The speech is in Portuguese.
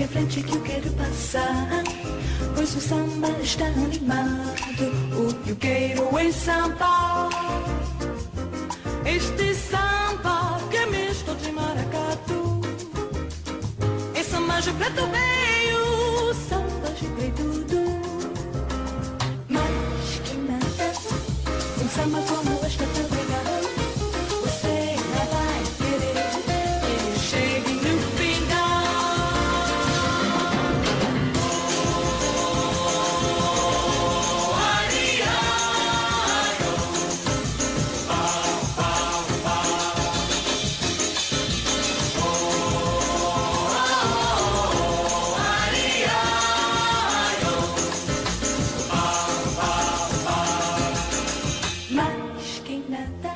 minha frente que eu quero passar. Pois o samba está animado. O que eu quero é samba. Este samba que é misto de maracatu. É samba de preto veio, samba de preto Mas que nada, um samba como esta também. looking at